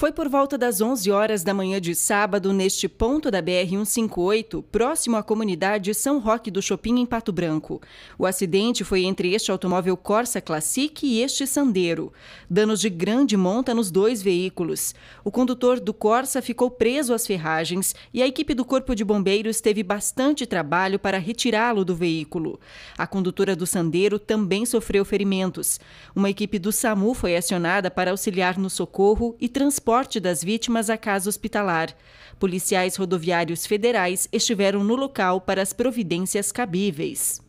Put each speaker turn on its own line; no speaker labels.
Foi por volta das 11 horas da manhã de sábado, neste ponto da BR-158, próximo à comunidade São Roque do Chopin, em Pato Branco. O acidente foi entre este automóvel Corsa Classic e este Sandero. Danos de grande monta nos dois veículos. O condutor do Corsa ficou preso às ferragens e a equipe do Corpo de Bombeiros teve bastante trabalho para retirá-lo do veículo. A condutora do Sandero também sofreu ferimentos. Uma equipe do SAMU foi acionada para auxiliar no socorro e transporte transporte das vítimas à casa hospitalar. Policiais rodoviários federais estiveram no local para as providências cabíveis.